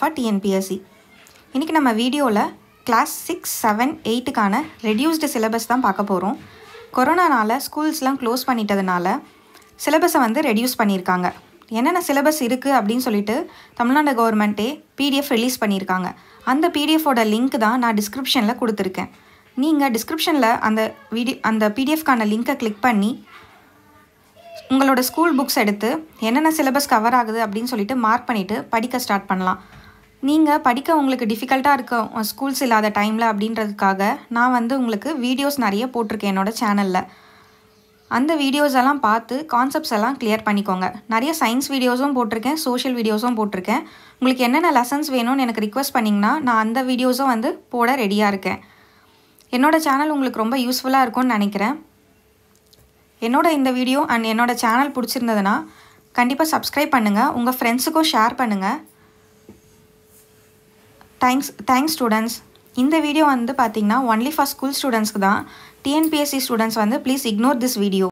For TNPSC இன்றைக்கி நம்ம வீடியோவில் கிளாஸ் சிக்ஸ் செவன் எயிட்டுக்கான ரெடியூஸ்டு சிலபஸ் தான் பார்க்க போகிறோம் கொரோனானால் ஸ்கூல்ஸ்லாம் க்ளோஸ் பண்ணிட்டதுனால சிலபஸை வந்து ரெடியூஸ் பண்ணியிருக்காங்க. என்னென்ன சிலபஸ் இருக்குது அப்படின்னு சொல்லிட்டு தமிழ்நாடு கவர்மெண்ட்டே பிடிஎஃப் ரிலீஸ் பண்ணியிருக்காங்க. அந்த பிடிஎஃபோட லிங்க் தான் நான் டிஸ்கிரிப்ஷனில் கொடுத்துருக்கேன். நீங்கள் டிஸ்கிரிப்ஷனில் அந்த வீடியோ அந்த பிடிஎஃப்கான லிங்க்கை கிளிக் பண்ணி உங்களோட ஸ்கூல் புக்ஸ் எடுத்து என்னென்ன சிலபஸ் கவர் ஆகுது அப்படின்னு சொல்லிட்டு மார்க் பண்ணிவிட்டு படிக்க ஸ்டார்ட் பண்ணலாம். நீங்கள் படிக்க உங்களுக்கு டிஃபிகல்ட்டாக இருக்கும் ஸ்கூல்ஸ் இல்லாத டைமில் அப்படின்றதுக்காக நான் வந்து உங்களுக்கு வீடியோஸ் நிறைய போட்டிருக்கேன் என்னோடய சேனலில் அந்த வீடியோஸ் எல்லாம் பார்த்து கான்செப்ட்ஸ் எல்லாம் கிளியர் பண்ணிக்கோங்க. நிறைய சயின்ஸ் வீடியோஸும் போட்டிருக்கேன் சோஷியல் வீடியோஸும் போட்டிருக்கேன். உங்களுக்கு என்னென்ன லெசன்ஸ் வேணும்னு எனக்கு ரிக்வஸ்ட் பண்ணிங்கன்னா நான் அந்த வீடியோஸும் வந்து போட ரெடியாக இருக்கேன். என்னோடய சேனல் உங்களுக்கு ரொம்ப யூஸ்ஃபுல்லாக இருக்கும்னு நினைக்கிறேன். என்னோட இந்த வீடியோ அண்ட் என்னோடய சேனல் பிடிச்சிருந்ததுன்னா கண்டிப்பாக சப்ஸ்கிரைப் பண்ணுங்கள் உங்கள் ஃப்ரெண்ட்ஸுக்கும் ஷேர் பண்ணுங்கள் தேங்க்ஸ் தேங்க்ஸ் ஸ்டூடெண்ட்ஸ் இந்த வீடியோ வந்து பார்த்தீங்கன்னா ஒன்லி ஃபார் ஸ்கூல் ஸ்டூடெண்ட்ஸ்க்கு தான். டிஎன்பிஎஸ்சி ஸ்டூடெண்ட்ஸ் வந்து ப்ளீஸ் இக்னோர் திஸ் வீடியோ